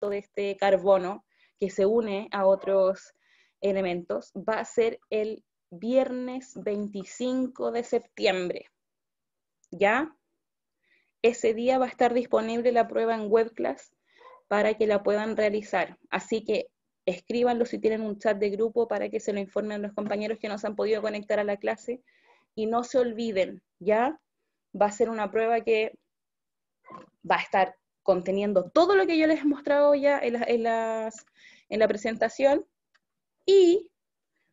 de este carbono que se une a otros elementos va a ser el viernes 25 de septiembre. ¿Ya? Ese día va a estar disponible la prueba en webclass para que la puedan realizar. Así que escríbanlo si tienen un chat de grupo para que se lo informen los compañeros que no han podido conectar a la clase. Y no se olviden, ¿ya? Va a ser una prueba que va a estar conteniendo todo lo que yo les he mostrado ya en, la presentación y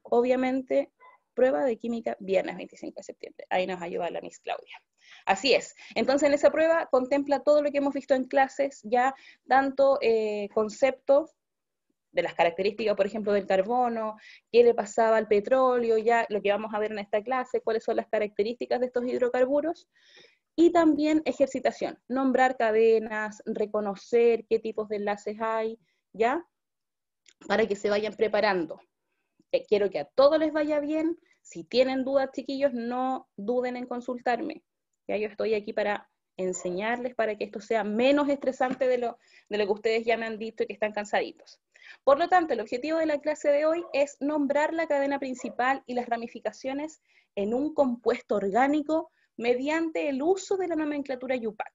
obviamente prueba de química viernes 25 de septiembre. Ahí nos ayuda la Miss Claudia. Así es. Entonces, en esa prueba contempla todo lo que hemos visto en clases, ya tanto eh, conceptos de las características, por ejemplo, del carbono, qué le pasaba al petróleo, ya lo que vamos a ver en esta clase, cuáles son las características de estos hidrocarburos, y también ejercitación, nombrar cadenas, reconocer qué tipos de enlaces hay, ¿ya? Para que se vayan preparando. Eh, quiero que a todos les vaya bien. Si tienen dudas, chiquillos, no duden en consultarme. Ya yo estoy aquí para enseñarles para que esto sea menos estresante de lo, de lo que ustedes ya me han dicho y que están cansaditos. Por lo tanto, el objetivo de la clase de hoy es nombrar la cadena principal y las ramificaciones en un compuesto orgánico mediante el uso de la nomenclatura UPAC.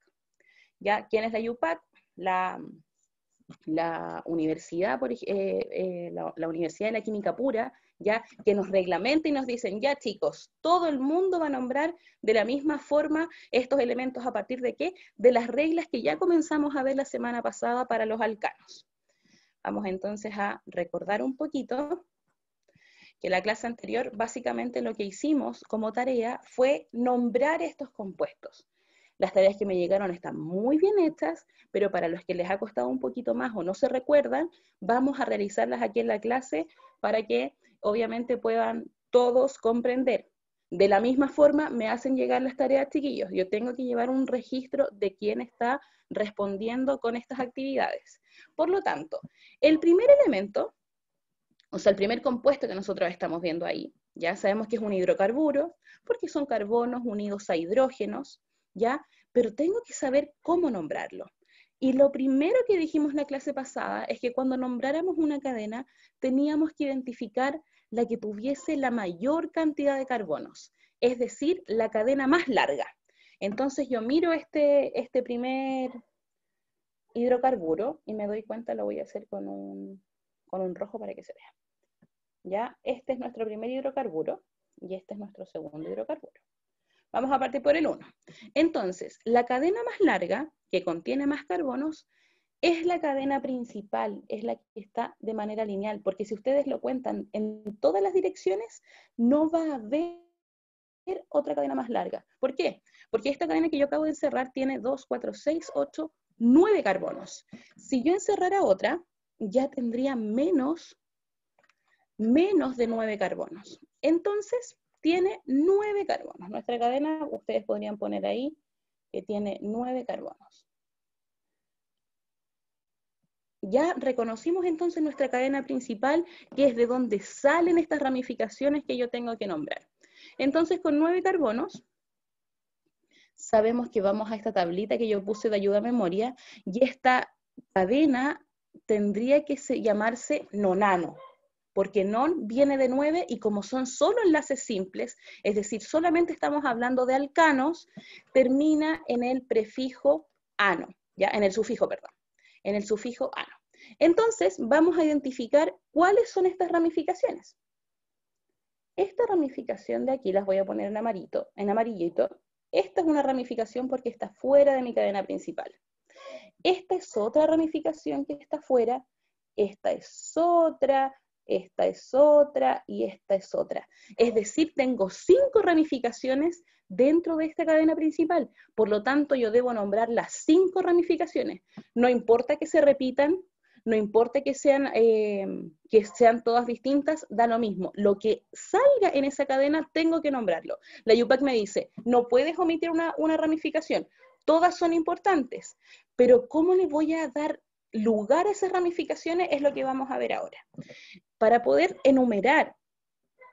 ¿Ya? ¿Quién es la UPAC? La, la universidad, eh, eh, la, Universidad de la Química Pura, ya que nos reglamenta y nos dicen, ya chicos, todo el mundo va a nombrar de la misma forma estos elementos a partir de qué? De las reglas que ya comenzamos a ver la semana pasada para los alcanos. Vamos entonces a recordar un poquito que la clase anterior básicamente lo que hicimos como tarea fue nombrar estos compuestos. Las tareas que me llegaron están muy bien hechas, pero para los que les ha costado un poquito más o no se recuerdan, vamos a realizarlas aquí en la clase para que obviamente puedan todos comprender. De la misma forma me hacen llegar las tareas, chiquillos. Yo tengo que llevar un registro de quién está respondiendo con estas actividades. Por lo tanto, el primer elemento, o sea, el primer compuesto que nosotros estamos viendo ahí, ya sabemos que es un hidrocarburo, porque son carbonos unidos a hidrógenos, ¿ya? Pero tengo que saber cómo nombrarlo. Y lo primero que dijimos en la clase pasada es que cuando nombráramos una cadena, teníamos que identificar la que tuviese la mayor cantidad de carbonos, es decir, la cadena más larga. Entonces yo miro este, este primer hidrocarburo y me doy cuenta, lo voy a hacer con un, con un rojo para que se vea. ¿Ya? Este es nuestro primer hidrocarburo y este es nuestro segundo hidrocarburo. Vamos a partir por el 1. Entonces, la cadena más larga, que contiene más carbonos, es la cadena principal, es la que está de manera lineal, porque si ustedes lo cuentan en todas las direcciones, no va a haber otra cadena más larga. ¿Por qué? Porque esta cadena que yo acabo de encerrar tiene 2, 4, 6, 8, 9 carbonos. Si yo encerrara otra, ya tendría menos, menos de 9 carbonos. Entonces, tiene nueve carbonos. Nuestra cadena, ustedes podrían poner ahí que tiene nueve carbonos. Ya reconocimos entonces nuestra cadena principal, que es de donde salen estas ramificaciones que yo tengo que nombrar. Entonces, con nueve carbonos, sabemos que vamos a esta tablita que yo puse de ayuda a memoria, y esta cadena tendría que llamarse nonano porque non viene de 9 y como son solo enlaces simples, es decir, solamente estamos hablando de alcanos, termina en el prefijo ano, ya, en el sufijo, perdón, en el sufijo ano. Entonces, vamos a identificar cuáles son estas ramificaciones. Esta ramificación de aquí las voy a poner en amarito, en amarillito. Esta es una ramificación porque está fuera de mi cadena principal. Esta es otra ramificación que está fuera. Esta es otra, esta es otra y esta es otra. Es decir, tengo cinco ramificaciones dentro de esta cadena principal. Por lo tanto, yo debo nombrar las cinco ramificaciones. No importa que se repitan, no importa que sean, eh, que sean todas distintas, da lo mismo. Lo que salga en esa cadena, tengo que nombrarlo. La UPAC me dice, no puedes omitir una, una ramificación. Todas son importantes, pero ¿cómo le voy a dar lugar a esas ramificaciones es lo que vamos a ver ahora. Para poder enumerar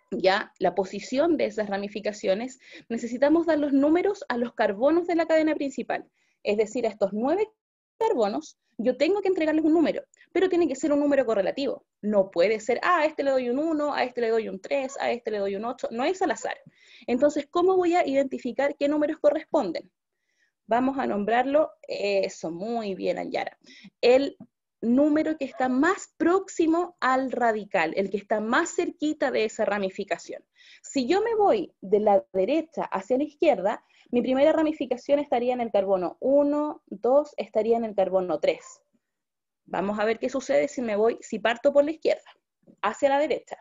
ya la posición de esas ramificaciones, necesitamos dar los números a los carbonos de la cadena principal, es decir, a estos nueve carbonos, yo tengo que entregarles un número, pero tiene que ser un número correlativo. No puede ser, ah, a este le doy un 1, a este le doy un 3, a este le doy un 8, no es al azar. Entonces, ¿cómo voy a identificar qué números corresponden? Vamos a nombrarlo, eso, muy bien, Anyara. El número que está más próximo al radical, el que está más cerquita de esa ramificación. Si yo me voy de la derecha hacia la izquierda, mi primera ramificación estaría en el carbono 1, 2, estaría en el carbono 3. Vamos a ver qué sucede si me voy, si parto por la izquierda, hacia la derecha.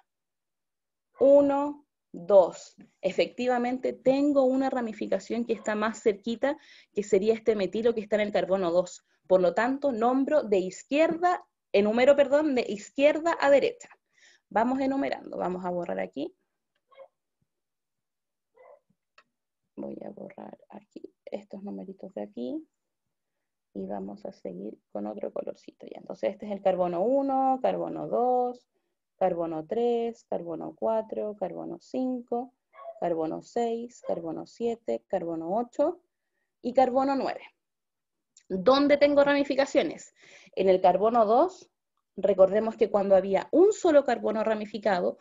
1, 2. Efectivamente, tengo una ramificación que está más cerquita, que sería este metilo que está en el carbono 2. Por lo tanto, nombro de izquierda, enumero, perdón, de izquierda a derecha. Vamos enumerando. Vamos a borrar aquí. Voy a borrar aquí estos numeritos de aquí y vamos a seguir con otro colorcito. Entonces este es el carbono 1, carbono 2, carbono 3, carbono 4, carbono 5, carbono 6, carbono 7, carbono 8 y carbono 9. ¿Dónde tengo ramificaciones? En el carbono 2, recordemos que cuando había un solo carbono ramificado,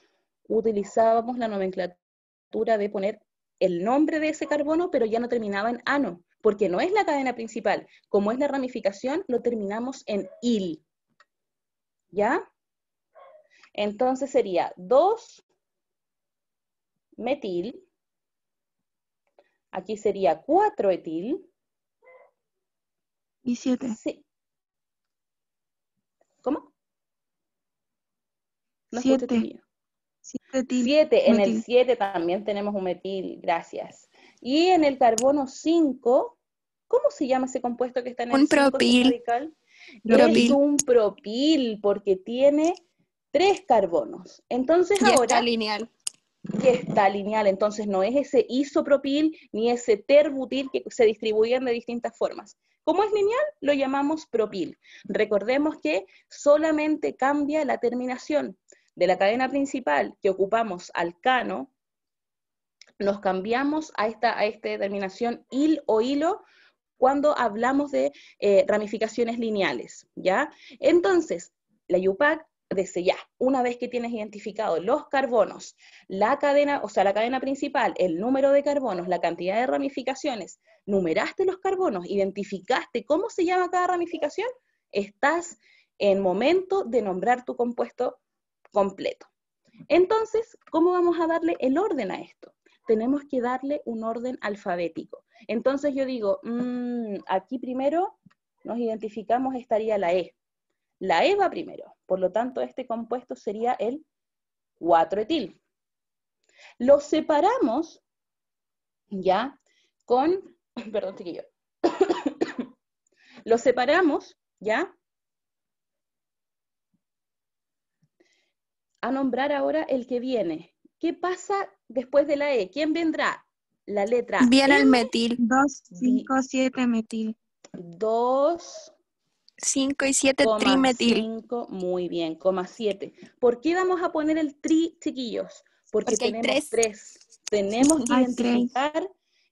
utilizábamos la nomenclatura de poner el nombre de ese carbono, pero ya no terminaba en ano, porque no es la cadena principal. Como es la ramificación, lo terminamos en il. ¿Ya? Entonces sería 2 metil, aquí sería 4 etil. Y 7. Sí. ¿Cómo? 7. 7. En el 7 también tenemos un metil, gracias. Y en el carbono 5, ¿cómo se llama ese compuesto que está en el un propil. Es un propil, porque tiene tres carbonos. Entonces y ahora... Está lineal. Que está lineal, entonces no es ese isopropil ni ese terbutil que se distribuyen de distintas formas. Como es lineal, lo llamamos propil. Recordemos que solamente cambia la terminación de la cadena principal que ocupamos alcano, nos cambiamos a esta, a esta determinación il o hilo cuando hablamos de eh, ramificaciones lineales, ¿ya? Entonces, la UPAC dice ya, una vez que tienes identificado los carbonos, la cadena, o sea, la cadena principal, el número de carbonos, la cantidad de ramificaciones, numeraste los carbonos, identificaste cómo se llama cada ramificación, estás en momento de nombrar tu compuesto completo. Entonces, ¿cómo vamos a darle el orden a esto? Tenemos que darle un orden alfabético. Entonces yo digo, mm, aquí primero nos identificamos, estaría la E. La E va primero, por lo tanto este compuesto sería el 4-etil. Lo separamos ya con, perdón chiquillo, lo separamos ya a nombrar ahora el que viene. ¿Qué pasa después de la E? ¿Quién vendrá? La letra Viene el metil. 2, 5, 7 metil. 2, 5 y 7 trimetil. 5, muy bien, coma 7. ¿Por qué vamos a poner el tri, chiquillos? Porque, Porque tenemos tres. Tenemos que identificar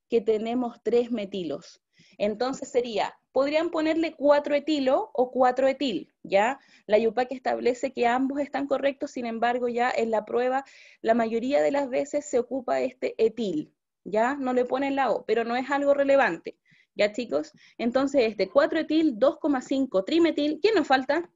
que tenemos tres metilos. Entonces sería, podrían ponerle 4 etilo o 4 etil, ¿ya? La YUPAC establece que ambos están correctos, sin embargo, ya en la prueba, la mayoría de las veces se ocupa este etil, ¿ya? No le ponen la O, pero no es algo relevante. ¿Ya, chicos? Entonces, este 4-etil, 2,5 trimetil, ¿qué nos falta?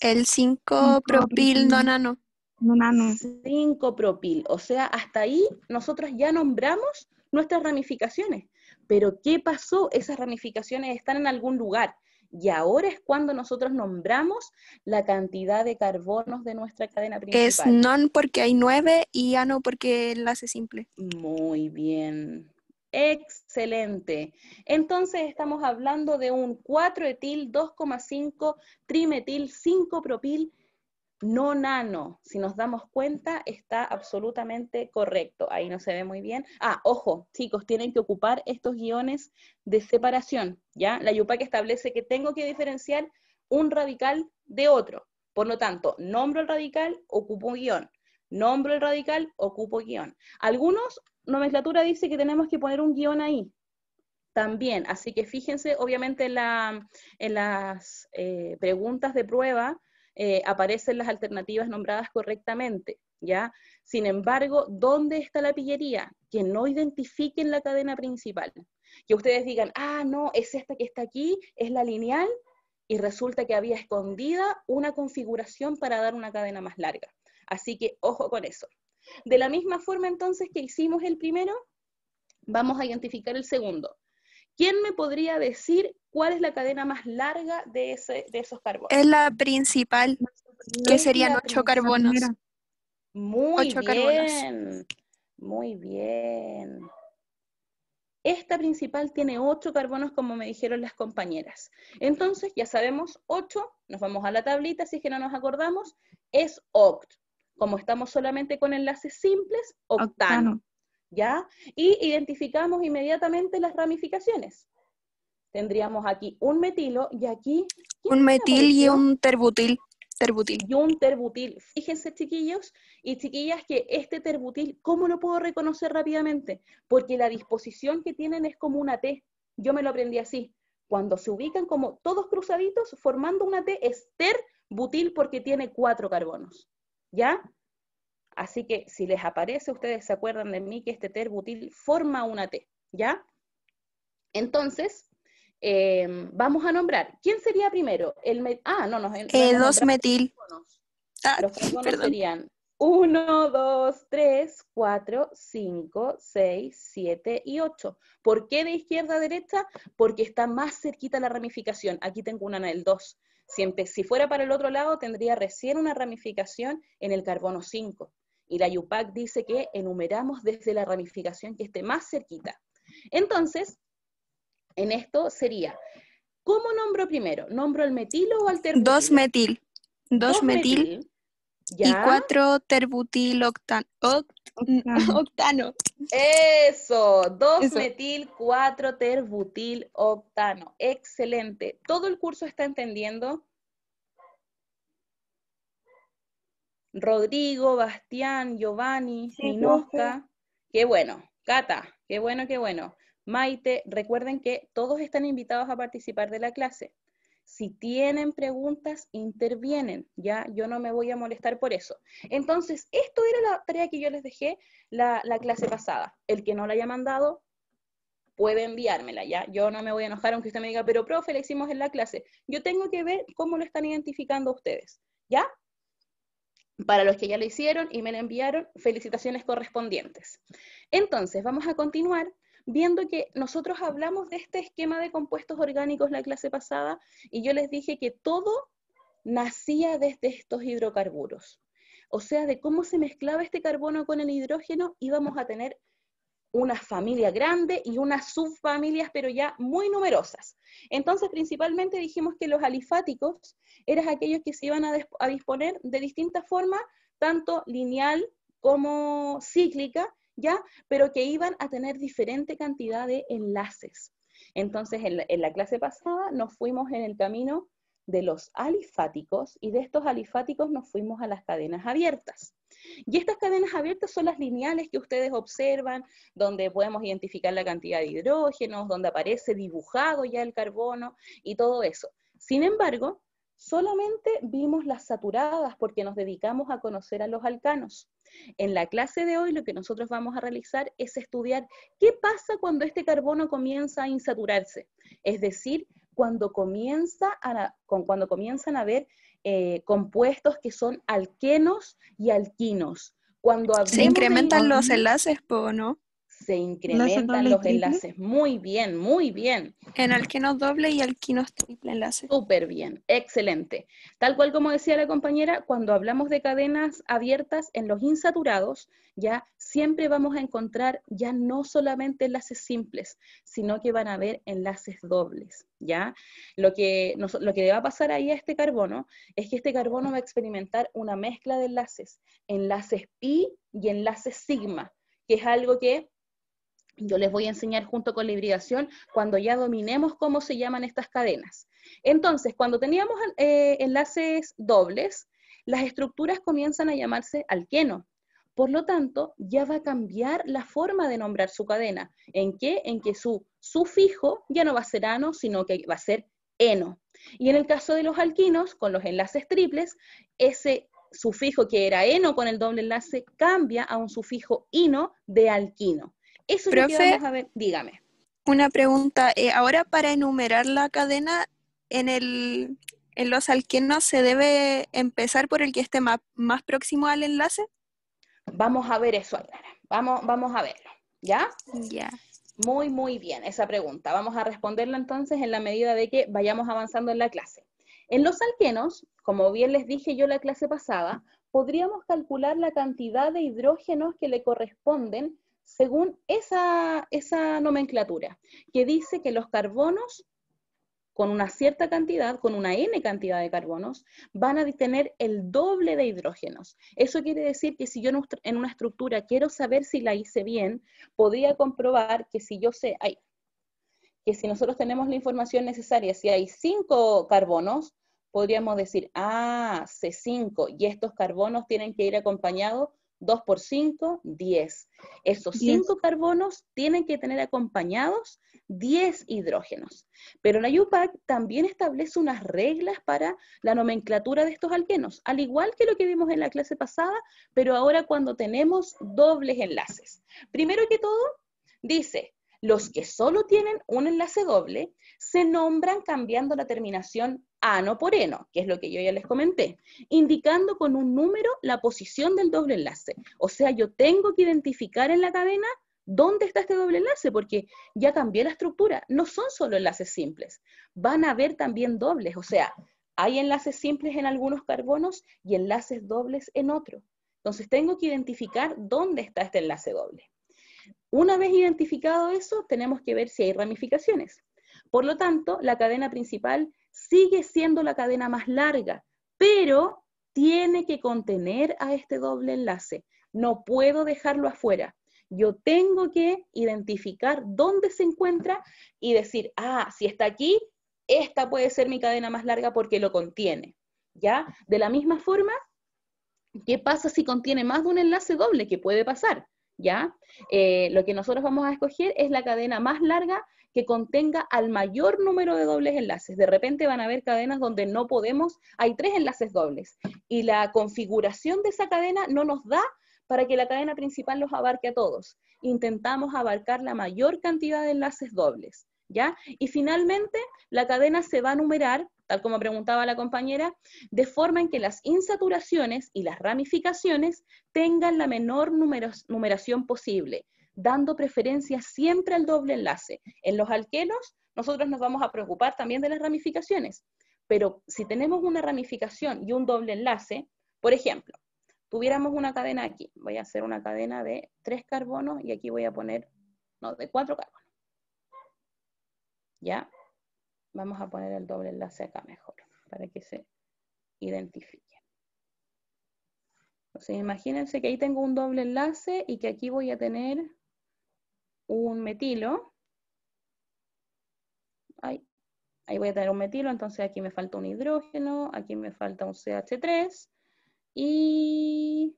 El 5 propil nonano. Nonano. 5 propil, o sea, hasta ahí nosotros ya nombramos nuestras ramificaciones. Pero ¿qué pasó? Esas ramificaciones están en algún lugar. Y ahora es cuando nosotros nombramos la cantidad de carbonos de nuestra cadena principal. Es non porque hay 9 y ano porque el enlace simple. Muy bien. Excelente. Entonces estamos hablando de un 4-etil, 2,5 trimetil, 5-propil, no nano. Si nos damos cuenta, está absolutamente correcto. Ahí no se ve muy bien. Ah, ojo, chicos, tienen que ocupar estos guiones de separación, ¿ya? La YUPAC establece que tengo que diferenciar un radical de otro. Por lo tanto, nombro el radical, ocupo guion. Nombro el radical, ocupo guion. Algunos nomenclatura dice que tenemos que poner un guion ahí, También, así que fíjense, obviamente en, la, en las eh, preguntas de prueba eh, aparecen las alternativas nombradas correctamente, ¿ya? Sin embargo, ¿dónde está la pillería? Que no identifiquen la cadena principal. Que ustedes digan, ah, no, es esta que está aquí, es la lineal, y resulta que había escondida una configuración para dar una cadena más larga. Así que ojo con eso. De la misma forma entonces que hicimos el primero, vamos a identificar el segundo. ¿Quién me podría decir cuál es la cadena más larga de, esos carbonos? Es la principal, que serían ocho carbonos. Muy bien, muy bien. Esta principal tiene ocho carbonos, como me dijeron las compañeras. Entonces, ya sabemos, ocho, nos vamos a la tablita, si es que no nos acordamos, es oct. Como estamos solamente con enlaces simples, octano. ¿ya? Y identificamos inmediatamente las ramificaciones. Tendríamos aquí un metilo y aquí... Un metil y un terbutil. Terbutil. Y un terbutil. Fíjense, chiquillos y chiquillas, que este terbutil, ¿cómo lo puedo reconocer rápidamente? Porque la disposición que tienen es como una T. Yo me lo aprendí así. Cuando se ubican como todos cruzaditos, formando una T, es terbutil porque tiene cuatro carbonos. ¿Ya? Así que si les aparece, ustedes se acuerdan de mí que este terbutil forma una T, ¿ya? Entonces, em, vamos a nombrar. ¿Quién sería primero? El ah, no, no. Eh, dos metil. Ah, los carbonos serían 1, 2, 3, 4, 5, 6, 7 y 8. ¿Por qué de izquierda a derecha? Porque está más cerquita la ramificación. Aquí tengo una en el 2. Si, si fuera para el otro lado, tendría recién una ramificación en el carbono 5. Y la UPAC dice que enumeramos desde la ramificación que esté más cerquita. Entonces, en esto sería, ¿cómo nombro primero? ¿Nombro el metilo o al? Dos metil. Dos, metil. Y cuatro terbutil octano. octano. Eso, dos metil, cuatro terbutil octano. Excelente. ¿Todo el curso está entendiendo? Rodrigo, Bastián, Giovanni, sí, Qué bueno. Cata, qué bueno, qué bueno. Maite, recuerden que todos están invitados a participar de la clase. Si tienen preguntas, intervienen, ¿ya? Yo no me voy a molestar por eso. Entonces, esto era la tarea que yo les dejé la, la clase pasada. El que no la haya mandado, puede enviármela, ¿ya? Yo no me voy a enojar aunque usted me diga, pero profe, le hicimos en la clase. Yo tengo que ver cómo lo están identificando ustedes, ¿ya? Para los que ya lo hicieron y me lo enviaron, felicitaciones correspondientes. Entonces, vamos a continuar viendo que nosotros hablamos de este esquema de compuestos orgánicos la clase pasada y yo les dije que todo nacía desde estos hidrocarburos. O sea, de cómo se mezclaba este carbono con el hidrógeno, íbamos a tener una familia grande y unas subfamilias, pero ya muy numerosas. Entonces, principalmente dijimos que los alifáticos eran aquellos que se iban a, a disponer de distintas formas, tanto lineal como cíclica, ¿ya? Pero que iban a tener diferente cantidad de enlaces. Entonces, en la, clase pasada nos fuimos en el camino de los alifáticos y de estos alifáticos nos fuimos a las cadenas abiertas. Y estas cadenas abiertas son las lineales que ustedes observan, donde podemos identificar la cantidad de hidrógenos, donde aparece dibujado ya el carbono y todo eso. Sin embargo, solamente vimos las saturadas porque nos dedicamos a conocer a los alcanos. En la clase de hoy lo que nosotros vamos a realizar es estudiar qué pasa cuando este carbono comienza a insaturarse, es decir, cuando, comienza cuando comienzan a haber eh, compuestos que son alquenos y alquinos. Cuando Se incrementan los enlaces, ¿no? Se incrementan los enlaces. Muy bien, muy bien. En alquenos doble y alquinos triple enlace. Súper bien, excelente. Tal cual como decía la compañera, cuando hablamos de cadenas abiertas en los insaturados, ya siempre vamos a encontrar ya no solamente enlaces simples, sino que van a haber enlaces dobles, ¿ya? Lo que, lo que va a pasar ahí a este carbono es que este carbono va a experimentar una mezcla de enlaces, enlaces pi y enlaces sigma, que es algo que yo les voy a enseñar junto con la hibridación cuando ya dominemos cómo se llaman estas cadenas. Entonces, cuando teníamos eh, enlaces dobles, las estructuras comienzan a llamarse alqueno. Por lo tanto, ya va a cambiar la forma de nombrar su cadena. ¿En qué? En que su sufijo ya no va a ser ano, sino que va a ser eno. Y en el caso de los alquinos, con los enlaces triples, ese sufijo que era eno con el doble enlace cambia a un sufijo ino de alquino. Eso es lo que vamos a ver. Dígame. Una pregunta. Eh, ahora para enumerar la cadena en, el, en los alquenos se debe empezar por el que esté más, más próximo al enlace. Vamos a ver eso, Alara. Vamos, vamos a verlo. ¿Ya? Ya. Muy, muy bien esa pregunta. Vamos a responderla entonces en la medida de que vayamos avanzando en la clase. En los alquenos, como bien les dije yo la clase pasada, podríamos calcular la cantidad de hidrógenos que le corresponden según esa, nomenclatura, que dice que los carbonos con una cierta cantidad, con una n cantidad de carbonos, van a tener el doble de hidrógenos. Eso quiere decir que si yo en una estructura quiero saber si la hice bien, podría comprobar que si yo sé, que si nosotros tenemos la información necesaria, si hay cinco carbonos, podríamos decir, ah, C5, y estos carbonos tienen que ir acompañados 2 por 5, 10. Esos 5 carbonos tienen que tener acompañados 10 hidrógenos. Pero la UPAC también establece unas reglas para la nomenclatura de estos alquenos, al igual que lo que vimos en la clase pasada, pero ahora cuando tenemos dobles enlaces. Primero que todo, dice, los que solo tienen un enlace doble se nombran cambiando la terminación ano por eno, que es lo que yo ya les comenté, indicando con un número la posición del doble enlace. O sea, yo tengo que identificar en la cadena dónde está este doble enlace, porque ya cambié la estructura. No son solo enlaces simples, van a haber también dobles. O sea, hay enlaces simples en algunos carbonos y enlaces dobles en otros. Entonces tengo que identificar dónde está este enlace doble. Una vez identificado eso, tenemos que ver si hay ramificaciones. Por lo tanto, la cadena principal sigue siendo la cadena más larga, pero tiene que contener a este doble enlace. No puedo dejarlo afuera. Yo tengo que identificar dónde se encuentra y decir, ah, si está aquí, esta puede ser mi cadena más larga porque lo contiene. ¿Ya? De la misma forma, ¿qué pasa si contiene más de un enlace doble? ¿Qué puede pasar? ¿Ya? Eh, lo que nosotros vamos a escoger es la cadena más larga que contenga al mayor número de dobles enlaces. De repente van a haber cadenas donde no podemos, hay tres enlaces dobles y la configuración de esa cadena no nos da para que la cadena principal los abarque a todos. Intentamos abarcar la mayor cantidad de enlaces dobles, Y finalmente la cadena se va a numerar, tal como preguntaba la compañera, de forma en que las insaturaciones y las ramificaciones tengan la menor numeración posible dando preferencia siempre al doble enlace. En los alquenos, nosotros nos vamos a preocupar también de las ramificaciones, pero si tenemos una ramificación y un doble enlace, por ejemplo, tuviéramos una cadena aquí, voy a hacer una cadena de tres carbonos y aquí voy a poner, no, de cuatro carbonos. ¿Ya? Vamos a poner el doble enlace acá mejor, para que se identifique. Entonces, imagínense que ahí tengo un doble enlace y que aquí voy a tener un metilo. Ahí, voy a tener un metilo, entonces aquí me falta un hidrógeno, aquí me falta un CH3 y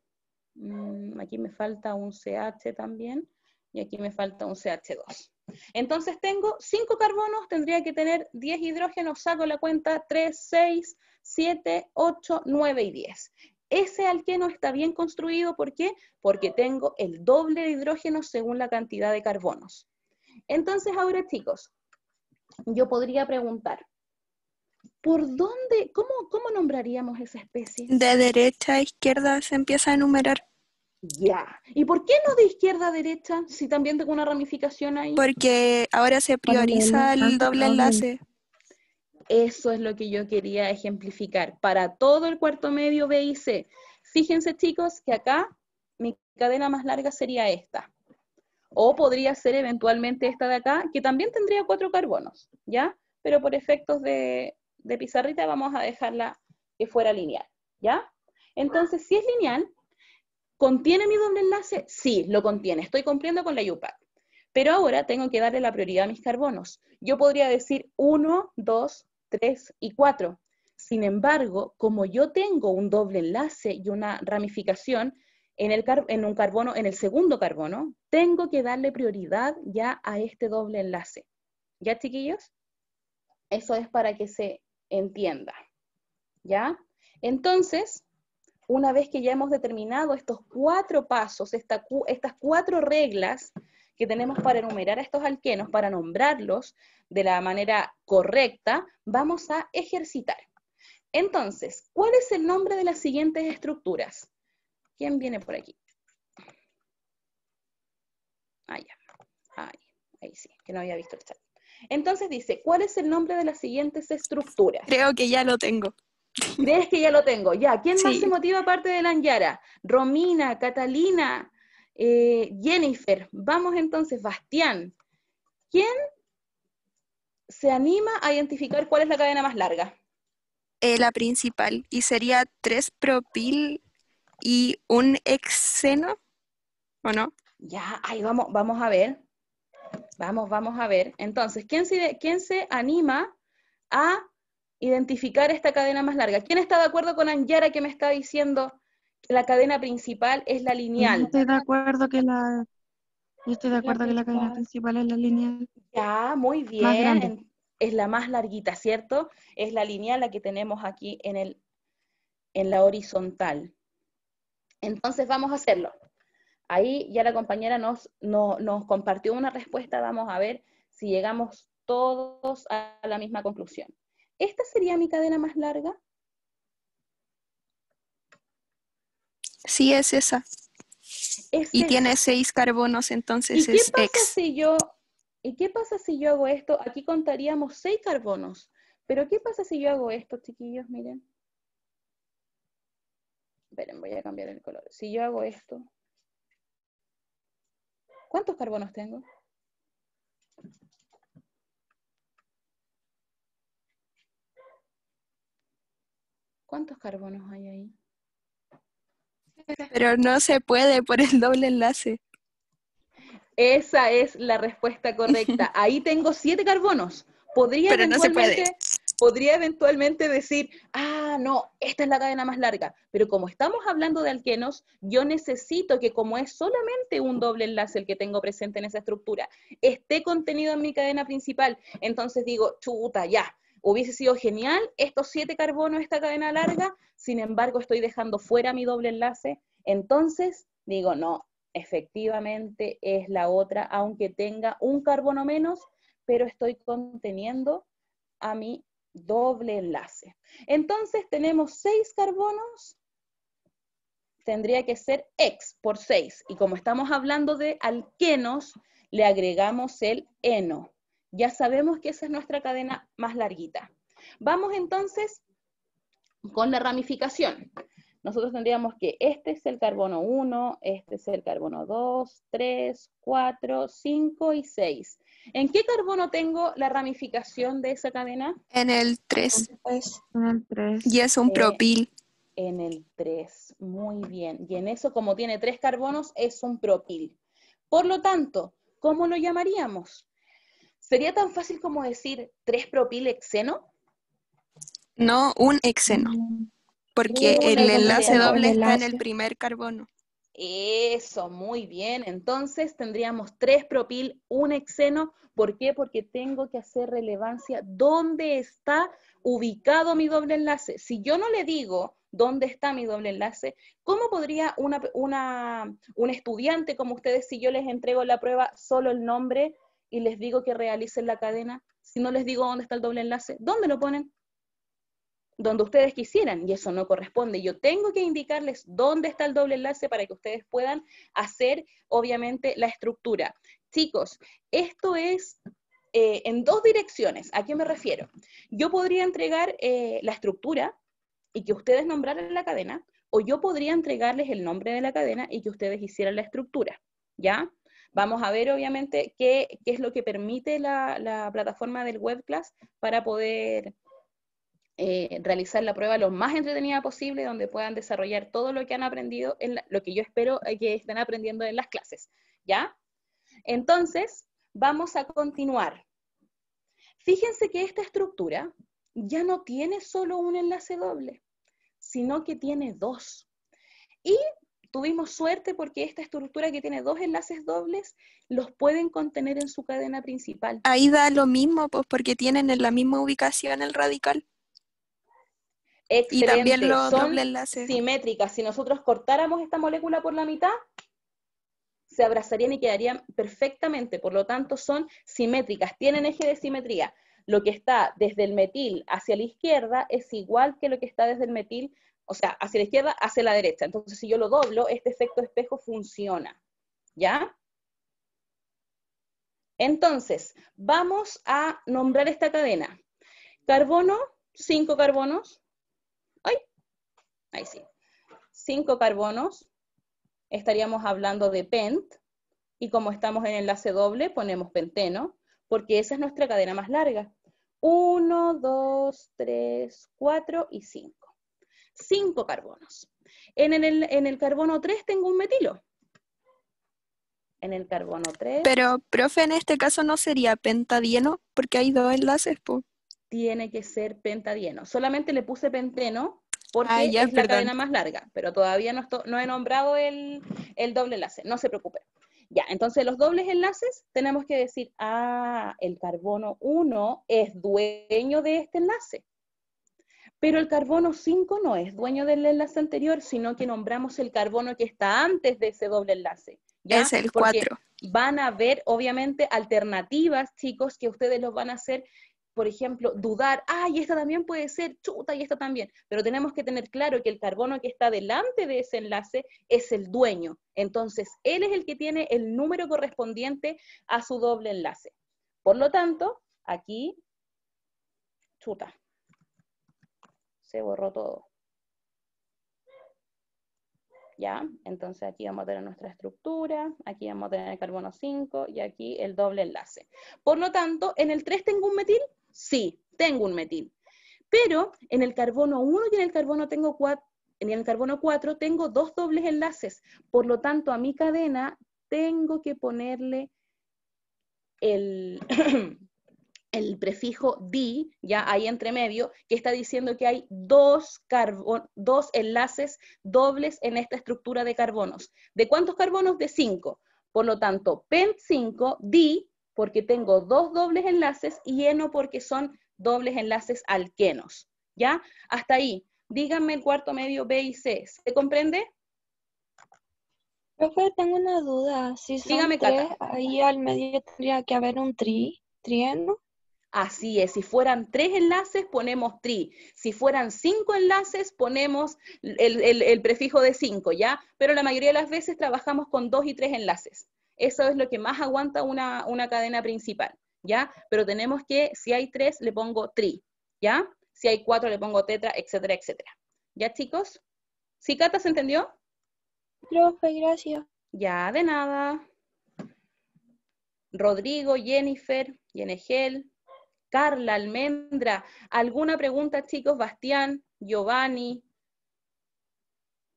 mm, aquí me falta un CH también y aquí me falta un CH2. Entonces tengo 5 carbonos, tendría que tener 10 hidrógenos, saco la cuenta 3, 6, 7, 8, 9 y 10 ese alqueno está bien construido, ¿por qué? Porque tengo el doble de hidrógeno según la cantidad de carbonos. Entonces ahora, chicos, yo podría preguntar, ¿por dónde, cómo, cómo nombraríamos esa especie? De derecha a izquierda se empieza a enumerar. Ya. ¿Y por qué no de izquierda a derecha si también tengo una ramificación ahí? Porque ahora se prioriza el doble enlace. Eso es lo que yo quería ejemplificar para todo el cuarto medio B y C. Fíjense chicos que acá mi cadena más larga sería esta. O podría ser eventualmente esta de acá, que también tendría cuatro carbonos, ¿ya? Pero por efectos de, de pizarrita vamos a dejarla que fuera lineal, ¿ya? Entonces, si es lineal, ¿contiene mi doble enlace? Sí, lo contiene. Estoy cumpliendo con la UPAC. Pero ahora tengo que darle la prioridad a mis carbonos. Yo podría decir 1, 2, 3 y 4. Sin embargo, como yo tengo un doble enlace y una ramificación, en en un carbono, en el segundo carbono, tengo que darle prioridad ya a este doble enlace. ¿Ya, chiquillos? Eso es para que se entienda. ¿Ya? Entonces, una vez que ya hemos determinado estos cuatro pasos, estas cuatro reglas que tenemos para enumerar a estos alquenos, para nombrarlos de la manera correcta, vamos a ejercitar. Entonces, ¿cuál es el nombre de las siguientes estructuras? ¿Quién viene por aquí? Ah, ya. Ahí, ahí sí, que no había visto el chat. Entonces dice, ¿cuál es el nombre de las siguientes estructuras? Creo que ya lo tengo. ¿Crees que ya lo tengo? Ya, ¿quién más se motiva aparte de Lanyara? Romina, Catalina, eh, Jennifer. Vamos entonces, Bastián. ¿Quién se anima a identificar cuál es la cadena más larga? Eh, la principal, y sería 3 propil y un exeno, ¿o no? Ya, ahí vamos, vamos a ver. Vamos, vamos a ver. Entonces, ¿quién se, quién se anima a identificar esta cadena más larga? ¿Quién está de acuerdo con Anjara que me está diciendo que la cadena principal es la lineal? estoy de acuerdo que la estoy de acuerdo que la cadena principal es la lineal. Ya, muy bien. Es la más larguita, ¿cierto? Es la lineal la que tenemos aquí en, el, en la horizontal. Entonces vamos a hacerlo. Ahí ya la compañera nos, nos compartió una respuesta, vamos a ver si llegamos todos a la misma conclusión. ¿Esta sería mi cadena más larga? Sí, es esa. y tiene seis carbonos, entonces ¿Y es qué pasa Si yo, ¿Y qué pasa si yo hago esto? Aquí contaríamos seis carbonos. Pero ¿qué pasa si yo hago esto, chiquillos? Miren. Esperen, voy a cambiar el color. Si yo hago esto, ¿cuántos carbonos tengo? ¿Cuántos carbonos hay ahí? Pero no se puede por el doble enlace. Esa es la respuesta correcta. Ahí tengo siete carbonos. Podría Pero no se puede podría eventualmente decir, ah, no, esta es la cadena más larga, pero como estamos hablando de alquenos, yo necesito que como es solamente un doble enlace el que tengo presente en esa estructura, esté contenido en mi cadena principal. Entonces digo, chuta, ya, hubiese sido genial estos siete carbonos, esta cadena larga, sin embargo estoy dejando fuera mi doble enlace, entonces digo, no, efectivamente es la otra, aunque tenga un carbono menos, pero estoy conteniendo a mi doble enlace. Entonces tenemos seis carbonos, tendría que ser X por 6. Y como estamos hablando de alquenos, le agregamos el eno. Ya sabemos que esa es nuestra cadena más larguita. Vamos entonces con la ramificación. Nosotros tendríamos que este es el carbono 1, este es el carbono 2, 3, 4, 5 y 6. ¿En qué carbono tengo la ramificación de esa cadena? En el 3. En el 3. Y es un eh, propil. En el 3, muy bien. Y en eso, como tiene tres carbonos, es un propil. Por lo tanto, ¿cómo lo llamaríamos? ¿Sería tan fácil como decir 3 propil exeno? No, un exeno. Porque el enlace doble está en el primer carbono. Eso, muy bien. Entonces tendríamos tres propil, un exeno. ¿Por qué? Porque tengo que hacer relevancia dónde está ubicado mi doble enlace. Si yo no le digo dónde está mi doble enlace, ¿cómo podría una, una, un estudiante como ustedes, si yo les entrego la prueba solo el nombre y les digo que realicen la cadena, si no les digo dónde está el doble enlace, ¿dónde lo ponen? donde ustedes quisieran y eso no corresponde. Yo tengo que indicarles dónde está el doble enlace para que ustedes puedan hacer, obviamente, la estructura. Chicos, esto es eh, en dos direcciones. ¿A qué me refiero? Yo podría entregar eh, la estructura y que ustedes nombraran la cadena, o yo podría entregarles el nombre de la cadena y que ustedes hicieran la estructura, ¿ya? Vamos a ver, obviamente, qué, es lo que permite la, la plataforma del webclass para poder eh, realizar la prueba lo más entretenida posible, donde puedan desarrollar todo lo que han aprendido, en lo que yo espero que estén aprendiendo en las clases, ¿ya? Entonces, vamos a continuar. Fíjense que esta estructura ya no tiene solo un enlace doble, sino que tiene dos. Y tuvimos suerte porque esta estructura que tiene dos enlaces dobles los pueden contener en su cadena principal. Ahí da lo mismo, pues porque tienen en la misma ubicación el radical. Y también los Son dobles enlaces. simétricas. Si nosotros cortáramos esta molécula por la mitad, se abrazarían y quedarían perfectamente. Por lo tanto, son simétricas, tienen eje de simetría. Lo que está desde el metil hacia la izquierda es igual que lo que está desde el metil, o sea, hacia la izquierda, hacia la derecha. Entonces, si yo lo doblo, este efecto espejo funciona. ¿Ya? Entonces, vamos a nombrar esta cadena. Carbono, cinco carbonos. ¡Ay! Ahí sí. Cinco carbonos. Estaríamos hablando de pent. Y como estamos en enlace doble, ponemos penteno, porque esa es nuestra cadena más larga. Uno, dos, tres, cuatro y cinco. Cinco carbonos. En el, en el carbono 3 tengo un metilo. En el carbono 3 Pero, profe, en este caso no sería pentadieno, porque hay dos enlaces, pues. tiene que ser pentadieno. Solamente le puse penteno porque Ah, ya, es la cadena más larga, pero todavía no he nombrado el, el doble enlace, no se preocupe. Ya, entonces los dobles enlaces tenemos que decir, ah, el carbono 1 es dueño de este enlace. Pero el carbono 5 no es dueño del enlace anterior, sino que nombramos el carbono que está antes de ese doble enlace. ¿ya? Es el Porque 4. van a haber, obviamente, alternativas, chicos, que ustedes los van a hacer, por ejemplo, dudar, ay, esta también puede ser, chuta, y esta también. Pero tenemos que tener claro que el carbono que está delante de ese enlace es el dueño. Entonces, él es el que tiene el número correspondiente a su doble enlace. Por lo tanto, aquí, chuta, se borró todo. ¿Ya? Entonces aquí vamos a tener nuestra estructura, aquí vamos a tener el carbono 5 y aquí el doble enlace. Por lo tanto, ¿en el 3 tengo un metil? Sí, tengo un metil. Pero en el carbono 1 y en el carbono, tengo cua- en el carbono 4 tengo dos dobles enlaces. Por lo tanto, a mi cadena tengo que ponerle el, el prefijo di, ya ahí entre medio, que está diciendo que hay dos, carbo- dos enlaces dobles en esta estructura de carbonos. ¿De cuántos carbonos? De 5. Por lo tanto, pent 5, di, porque tengo dos dobles enlaces, y eno porque son dobles enlaces alquenos. ¿Ya? Hasta ahí. Díganme el cuarto medio B y C. ¿Se comprende? Profe, tengo una duda. Si son Dígame, tres, Cata. ahí al medio tendría que haber un tri, trieno. Así es, si fueran tres enlaces, ponemos tri. Si fueran cinco enlaces, ponemos el, el- el prefijo de cinco, ¿ya? Pero la mayoría de las veces trabajamos con dos y tres enlaces. Eso es lo que más aguanta una, una cadena principal, ¿ya? Pero tenemos que, si hay tres, le pongo tri, ¿ya? Si hay cuatro, le pongo tetra, etcétera, etcétera. ¿Ya, chicos? ¿Sí, Cata, se entendió? Profe, gracias. Ya, de nada. Rodrigo, Jennifer, Yenegel, Carla, Almendra. ¿Alguna pregunta, chicos? Bastián, Giovanni,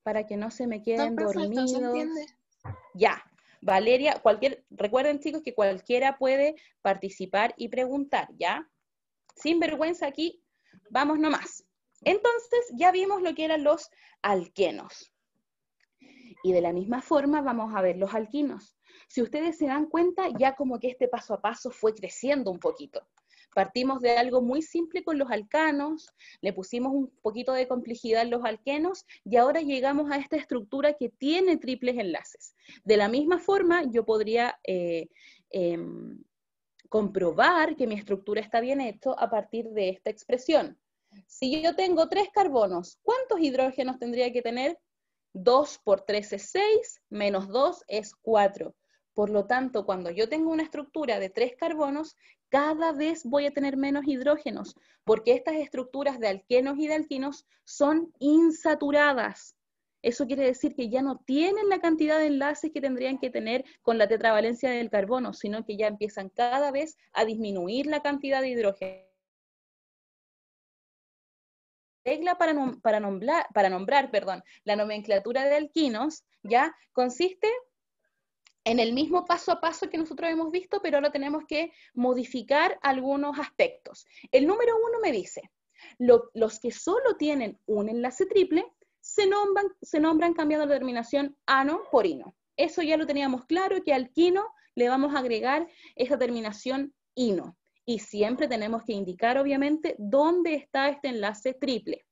para que no se me queden dormidos. Ya. Valeria, cualquier, recuerden chicos que cualquiera puede participar y preguntar, ¿ya? Sin vergüenza aquí, vamos nomás. Entonces, ya vimos lo que eran los alquenos. Y de la misma forma vamos a ver los alquinos. Si ustedes se dan cuenta, ya como que este paso a paso fue creciendo un poquito. Partimos de algo muy simple con los alcanos, le pusimos un poquito de complejidad en los alquenos y ahora llegamos a esta estructura que tiene triples enlaces. De la misma forma, yo podría eh, em, comprobar que mi estructura está bien hecha a partir de esta expresión. Si yo tengo tres carbonos, ¿cuántos hidrógenos tendría que tener? 2 por 3 es 6, menos 2 es 4. Por lo tanto, cuando yo tengo una estructura de tres carbonos, cada vez voy a tener menos hidrógenos, porque estas estructuras de alquenos y de alquinos son insaturadas. Eso quiere decir que ya no tienen la cantidad de enlaces que tendrían que tener con la tetravalencia del carbono, sino que ya empiezan cada vez a disminuir la cantidad de hidrógeno regla para, para nombrar, para nombrar perdón, la nomenclatura de alquinos ya consiste en el mismo paso a paso que nosotros hemos visto, pero ahora tenemos que modificar algunos aspectos. El número uno me dice, lo- los que solo tienen un enlace triple se nombran, se nombran cambiando la terminación ano por ino. Eso ya lo teníamos claro, que al quino le vamos a agregar esa terminación ino. Y siempre tenemos que indicar, obviamente, dónde está este enlace triple.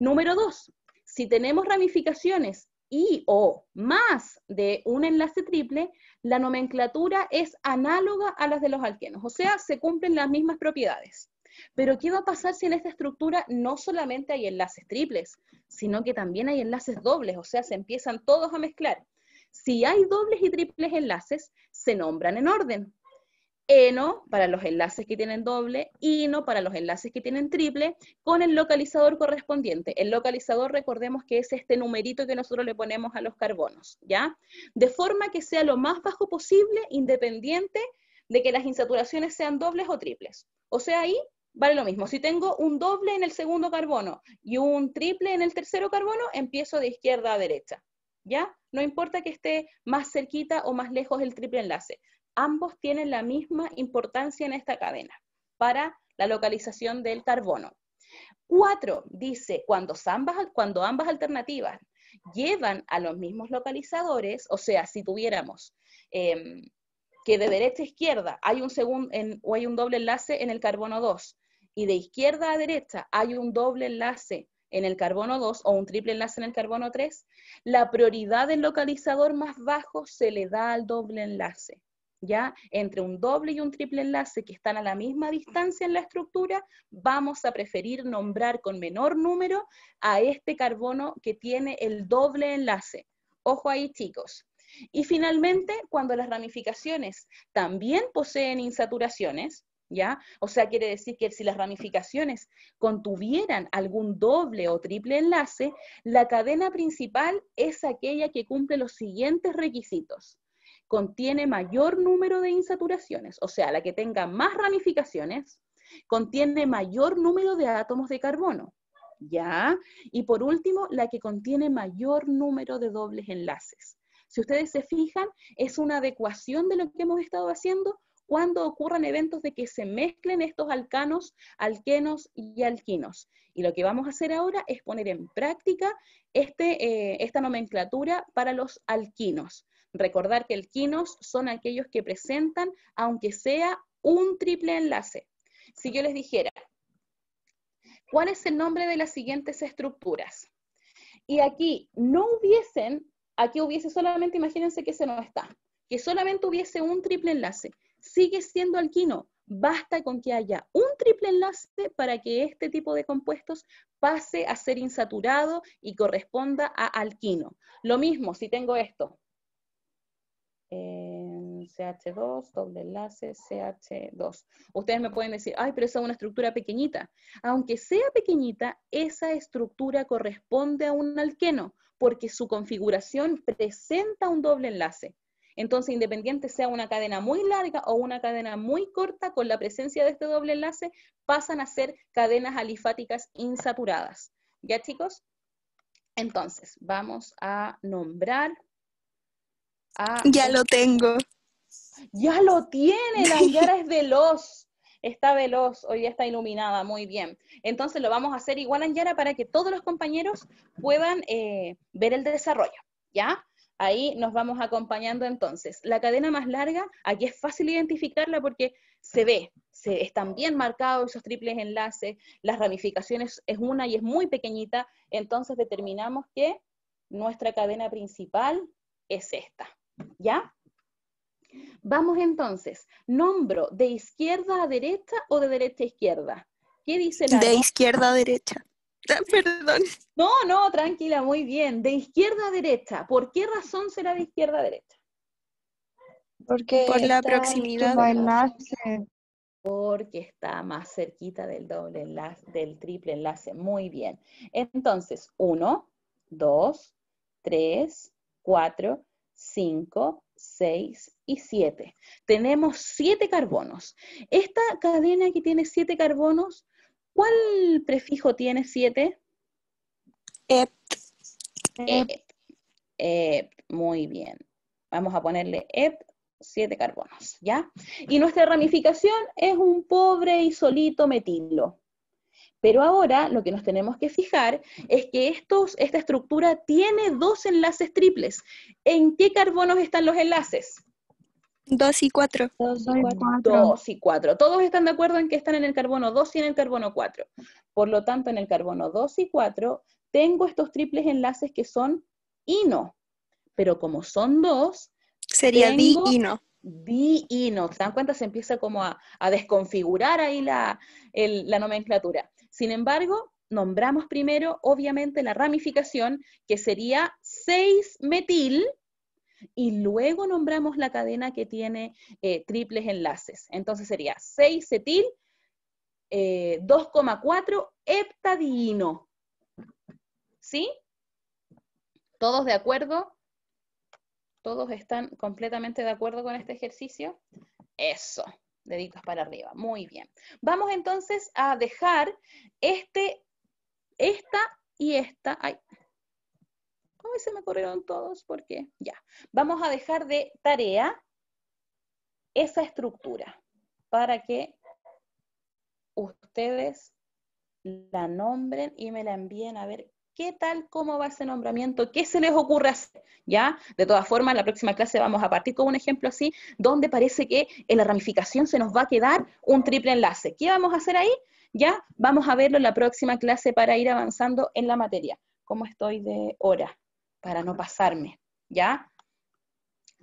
Número dos, si tenemos ramificaciones y o más de un enlace triple, la nomenclatura es análoga a las de los alquenos, o sea, se cumplen las mismas propiedades. Pero ¿qué va a pasar si en esta estructura no solamente hay enlaces triples, sino que también hay enlaces dobles? O sea, se empiezan todos a mezclar. Si hay dobles y triples enlaces, se nombran en orden. Eno para los enlaces que tienen doble, Ino para los enlaces que tienen triple, con el localizador correspondiente. El localizador, recordemos que es este numerito que nosotros le ponemos a los carbonos, ¿ya? De forma que sea lo más bajo posible, independiente de que las insaturaciones sean dobles o triples. O sea, ahí vale lo mismo. Si tengo un doble en el segundo carbono y un triple en el tercero carbono, empiezo de izquierda a derecha. ¿Ya? No importa que esté más cerquita o más lejos el triple enlace. Ambos tienen la misma importancia en esta cadena para la localización del carbono. Cuatro, dice, cuando ambas, alternativas llevan a los mismos localizadores, o sea, si tuviéramos em, que de derecha a izquierda hay un, o hay un doble enlace en el carbono 2 y de izquierda a derecha hay un doble enlace en el carbono 2 o un triple enlace en el carbono 3, la prioridad del localizador más bajo se le da al doble enlace. ¿Ya? Entre un doble y un triple enlace que están a la misma distancia en la estructura, vamos a preferir nombrar con menor número a este carbono que tiene el doble enlace. Ojo ahí, chicos. Y finalmente, cuando las ramificaciones también poseen insaturaciones, ¿ya? O sea, quiere decir que si las ramificaciones contuvieran algún doble o triple enlace, la cadena principal es aquella que cumple los siguientes requisitos. Contiene mayor número de insaturaciones, o sea, la que tenga más ramificaciones, contiene mayor número de átomos de carbono, ¿ya? Y por último, la que contiene mayor número de dobles enlaces. Si ustedes se fijan, es una adecuación de lo que hemos estado haciendo cuando ocurran eventos de que se mezclen estos alcanos, alquenos y alquinos. Y lo que vamos a hacer ahora es poner en práctica este, eh, esta nomenclatura para los alquinos. Recordar que alquinos son aquellos que presentan, aunque sea un triple enlace. Si yo les dijera, ¿cuál es el nombre de las siguientes estructuras? Y aquí no hubiesen, aquí hubiese solamente, imagínense que ese no está, que solamente hubiese un triple enlace sigue siendo alquino. Basta con que haya un triple enlace para que este tipo de compuestos pase a ser insaturado y corresponda a alquino. Lo mismo si tengo esto. CH2, doble enlace, CH2. Ustedes me pueden decir, ay, pero esa es una estructura pequeñita. Aunque sea pequeñita, esa estructura corresponde a un alqueno, porque su configuración presenta un doble enlace. Entonces, independiente sea una cadena muy larga o una cadena muy corta, con la presencia de este doble enlace, pasan a ser cadenas alifáticas insaturadas. ¿Ya, chicos? Entonces, vamos a nombrar a... Ya lo tengo. Ya lo tiene, la Yara es veloz. Está veloz, hoy ya está iluminada, muy bien. Entonces lo vamos a hacer igual a Yara para que todos los compañeros puedan eh, ver el desarrollo, ¿ya? Ahí nos vamos acompañando entonces. La cadena más larga, aquí es fácil identificarla porque se ve, se, están bien marcados esos triples enlaces, las ramificaciones es una y es muy pequeñita, entonces determinamos que nuestra cadena principal es esta, ¿ya? Vamos entonces, nombro de izquierda a derecha o de derecha a izquierda. ¿Qué dice la? De izquierda a derecha. Perdón. No, no, tranquila, muy bien. De izquierda a derecha. ¿Por qué razón será de izquierda a derecha? Porque por la proximidad. Porque está más cerquita del doble enlace, del triple enlace. Muy bien. Entonces, 1, 2, 3, 4, 5, 6 y 7. Tenemos 7 carbonos. Esta cadena que tiene 7 carbonos ¿Cuál prefijo tiene 7? Ep. Ep. Muy bien. Vamos a ponerle ep, 7 carbonos, ¿ya? Y nuestra ramificación es un pobre y solito metilo. Pero ahora lo que nos tenemos que fijar es que estos, esta estructura tiene dos enlaces triples. ¿En qué carbonos están los enlaces? 2 y 4. 2 y 4. 2 y 4. Todos están de acuerdo en que están en el carbono 2 y en el carbono 4. Por lo tanto, en el carbono 2 y 4 tengo estos triples enlaces que son ino. Pero como son dos, Sería Tengo- di y no. diino. ¿Se dan cuenta? Se empieza como a, a desconfigurar ahí la, el- la nomenclatura. Sin embargo, nombramos primero, obviamente, la ramificación, que sería 6-metil, y luego nombramos la cadena que tiene eh, triples enlaces. Entonces sería 6-cetil, eh, 2,4 heptadino. ¿Sí? ¿Todos de acuerdo? ¿Todos están completamente de acuerdo con este ejercicio? Eso, deditos para arriba, muy bien. Vamos entonces a dejar este, esta y esta. Ay, ay, se me corrieron todos, ¿por qué? Ya. Vamos a dejar de tarea esa estructura para que ustedes la nombren y me la envíen a ver qué tal, cómo va ese nombramiento, qué se les ocurre hacer, ¿ya? De todas formas, en la próxima clase vamos a partir con un ejemplo así, donde parece que en la ramificación se nos va a quedar un triple enlace. ¿Qué vamos a hacer ahí? Ya, vamos a verlo en la próxima clase para ir avanzando en la materia. ¿Cómo estoy de hora? Para no pasarme, ¿ya?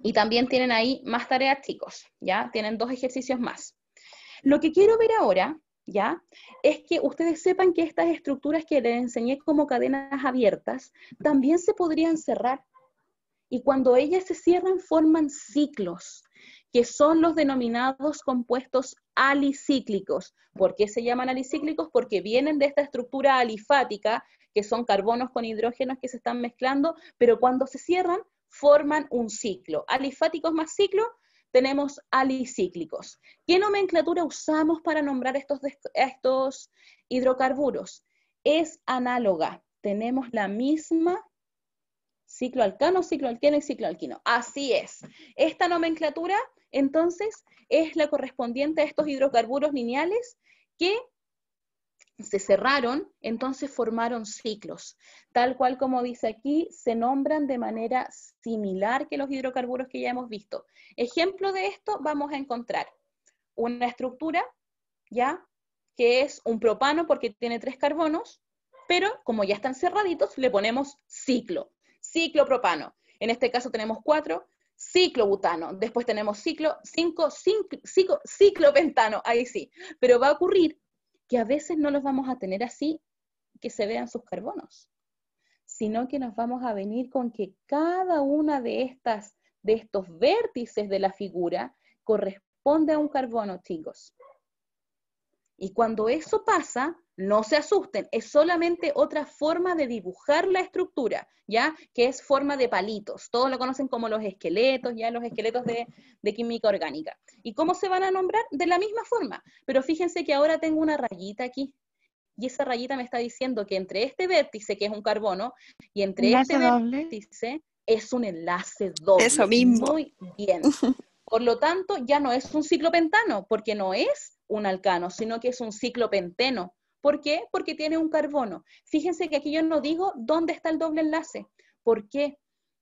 Y también tienen ahí más tareas, chicos, ¿ya? Tienen dos ejercicios más. Lo que quiero ver ahora, ¿ya? Es que ustedes sepan que estas estructuras que les enseñé como cadenas abiertas también se podrían cerrar. Y cuando ellas se cierran, forman ciclos, que son los denominados compuestos alicíclicos. ¿Por qué se llaman alicíclicos? Porque vienen de esta estructura alifática, que son carbonos con hidrógenos que se están mezclando, pero cuando se cierran, forman un ciclo. Alifáticos más ciclo, tenemos alicíclicos. ¿Qué nomenclatura usamos para nombrar estos, estos hidrocarburos? Es análoga. Tenemos la misma ciclo alcano, ciclo alqueno y ciclo alquino. Así es. Esta nomenclatura, entonces, es la correspondiente a estos hidrocarburos lineales que se cerraron, entonces formaron ciclos. Tal cual como dice aquí, se nombran de manera similar que los hidrocarburos que ya hemos visto. Ejemplo de esto vamos a encontrar una estructura, ¿ya? Que es un propano porque tiene tres carbonos, pero como ya están cerraditos, le ponemos ciclo, ciclo propano. En este caso tenemos cuatro, ciclo butano, después tenemos ciclo, cinco, ciclo, ciclo pentano, ahí sí. Pero va a ocurrir que a veces no los vamos a tener así, que se vean sus carbonos, sino que nos vamos a venir con que cada una de estas, de estos vértices de la figura corresponde a un carbono, chicos. Y cuando eso pasa, no se asusten, es solamente otra forma de dibujar la estructura, ¿ya? Que es forma de palitos. Todos lo conocen como los esqueletos, ¿ya? Los esqueletos de, de química orgánica. ¿Y cómo se van a nombrar? De la misma forma. Pero fíjense que ahora tengo una rayita aquí. Y esa rayita me está diciendo que entre este vértice, que es un carbono, y entre Enlace este doble. vértice es un enlace doble. Eso mismo. Muy bien. Por lo tanto, ya no es un ciclopentano, porque no es un alcano, sino que es un ciclopenteno. ¿Por qué? Porque tiene un carbono. Fíjense que aquí yo no digo dónde está el doble enlace. ¿Por qué?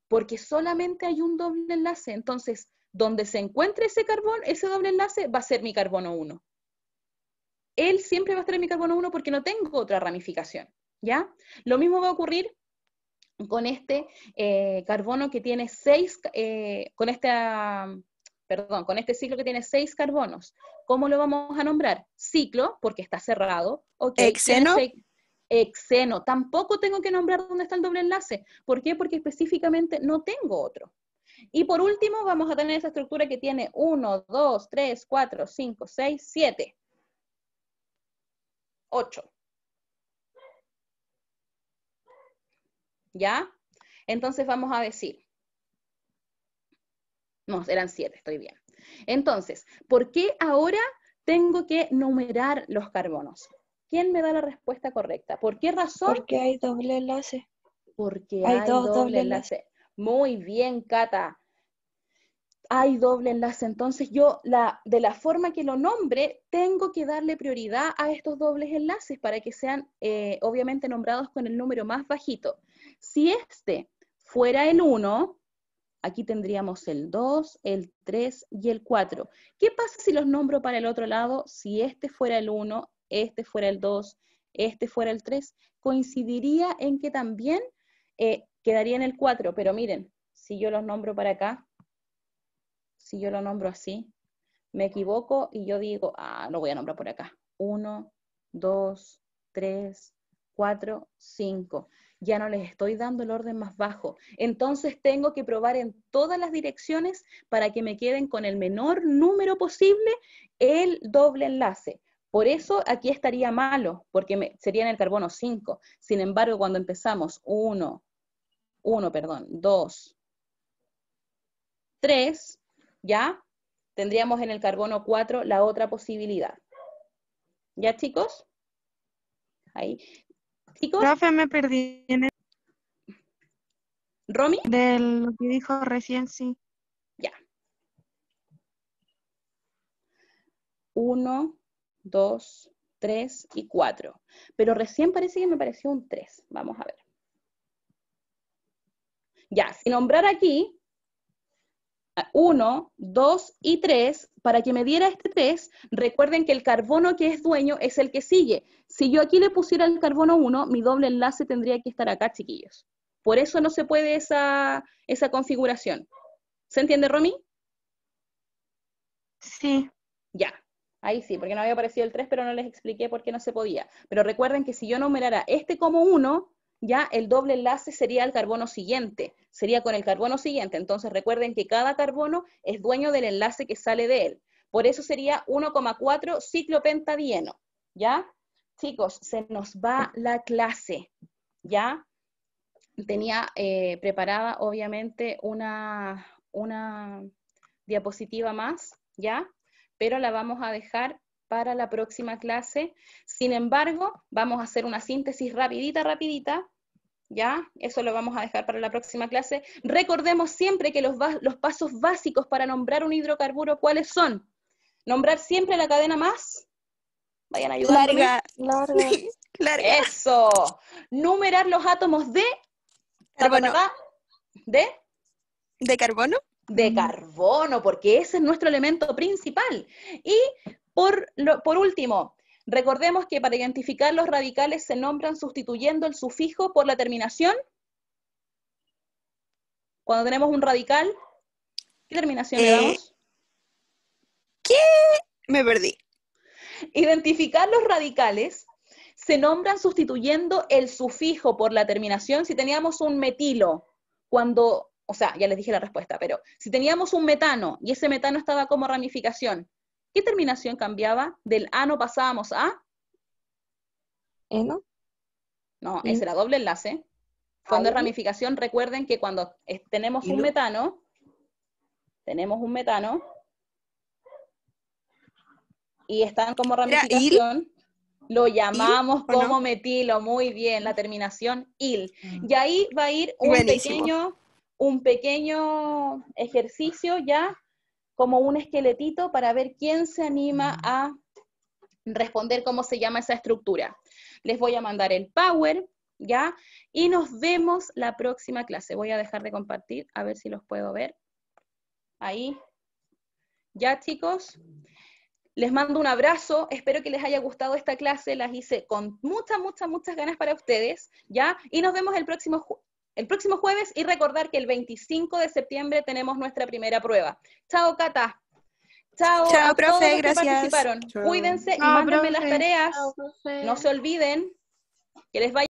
Porque solamente hay un doble enlace. Entonces, donde se encuentre ese carbón, ese doble enlace va a ser mi carbono 1. Él siempre va a estar en mi carbono 1 porque no tengo otra ramificación. ¿Ya? Lo mismo va a ocurrir con este eh, carbono que tiene seis, eh, con esta, perdón, con este ciclo que tiene seis carbonos. ¿Cómo lo vamos a nombrar? Ciclo, porque está cerrado. ok, tiene Hexeno. seis- Hexeno. Tampoco tengo que nombrar dónde está el doble enlace. ¿Por qué? Porque específicamente no tengo otro. Y por último, vamos a tener esa estructura que tiene 1, 2, 3, 4, 5, 6, 7, 8. ¿Ya? Entonces vamos a decir, no, eran siete, estoy bien. Entonces, ¿por qué ahora tengo que numerar los carbonos? ¿Quién me da la respuesta correcta? ¿Por qué razón? Porque hay doble enlace. Porque hay hay dos doble doble enlace. Muy bien, Cata. hay doble enlace. Entonces yo, la, de la forma que lo nombre, tengo que darle prioridad a estos dobles enlaces para que sean eh, obviamente nombrados con el número más bajito. Si este fuera el 1, aquí tendríamos el 2, el 3 y el 4. ¿Qué pasa si los nombro para el otro lado? Si este fuera el 1, este fuera el 2, este fuera el 3, coincidiría en que también eh, quedaría en el 4, pero miren, si yo los nombro para acá, si yo lo nombro así, me equivoco y yo digo, ah, lo voy a nombrar por acá. Uno, dos, tres, cuatro, cinco. Ya no les estoy dando el orden más bajo. Entonces tengo que probar en todas las direcciones para que me queden con el menor número posible el doble enlace. Por eso aquí estaría malo, porque sería en el carbono 5. Sin embargo, cuando empezamos 1, 1, perdón, 2, 3, ¿ya? Tendríamos en el carbono 4 la otra posibilidad. ¿Ya, chicos? Ahí. ¿Chicos? Profe, me perdí en el... ¿Romy? De lo que dijo recién, sí. Ya. 1, 2, 3 y 4. Pero recién parece que me pareció un 3. Vamos a ver. Ya, si nombrar aquí, 1, 2 y 3, para que me diera este 3, recuerden que el carbono que es dueño es el que sigue. Si yo aquí le pusiera el carbono 1, mi doble enlace tendría que estar acá, chiquillos. Por eso no se puede esa, esa configuración. ¿Se entiende, Romy? Sí. Ya, ahí sí, porque no había aparecido el 3, pero no les expliqué por qué no se podía. Pero recuerden que si yo numerara este como 1, ya el doble enlace sería el carbono siguiente, sería con el carbono siguiente. Entonces recuerden que cada carbono es dueño del enlace que sale de él. Por eso sería 1,4 ciclopentadieno, ¿ya? Chicos, se nos va la clase, ¿ya? Tenía eh, preparada, obviamente, una, una diapositiva más, ¿ya? Pero la vamos a dejar para la próxima clase. Sin embargo, vamos a hacer una síntesis rapidita, rapidita, ¿ya? Eso lo vamos a dejar para la próxima clase. Recordemos siempre que los, los pasos básicos para nombrar un hidrocarburo, ¿cuáles son? Nombrar siempre la cadena más. Vayan a ayudarme. Larga, larga, larga. Eso. Numerar los átomos de Carbono. de ¿De carbono? de carbono, porque ese es nuestro elemento principal. Y por, lo- por último, recordemos que para identificar los radicales se nombran sustituyendo el sufijo por la terminación. Cuando tenemos un radical, ¿qué terminación le Eh, damos? Me perdí. Identificar los radicales se nombran sustituyendo el sufijo por la terminación. Si teníamos un metilo, cuando, o sea, ya les dije la respuesta, pero si teníamos un metano y ese metano estaba como ramificación, ¿qué terminación cambiaba? Del ano pasábamos a, ¿Eno? no, Mm. ese era doble enlace. Cuando es Ahí. ramificación, recuerden que cuando tenemos un metano, tenemos un metano, y están como ramificación, lo llamamos como no? metilo, muy bien, la terminación il. Y ahí va a ir un Buenísimo. pequeño, un pequeño ejercicio ya, como un esqueletito para ver quién se anima a responder cómo se llama esa estructura. Les voy a mandar el power, ¿ya? Y nos vemos la próxima clase. Voy a dejar de compartir, a ver si los puedo ver. Ahí. ¿Ya, chicos? Les mando un abrazo, espero que les haya gustado esta clase, las hice con muchas, muchas, muchas ganas para ustedes, ¿ya? Y nos vemos el próximo, el próximo jueves y recordar que el 25 de septiembre tenemos nuestra primera prueba. Chao, Cata. Chao, Chao, a profe, todos los que gracias. participaron. Chao. Cuídense y Chao, mándenme las tareas. No se olviden que les vaya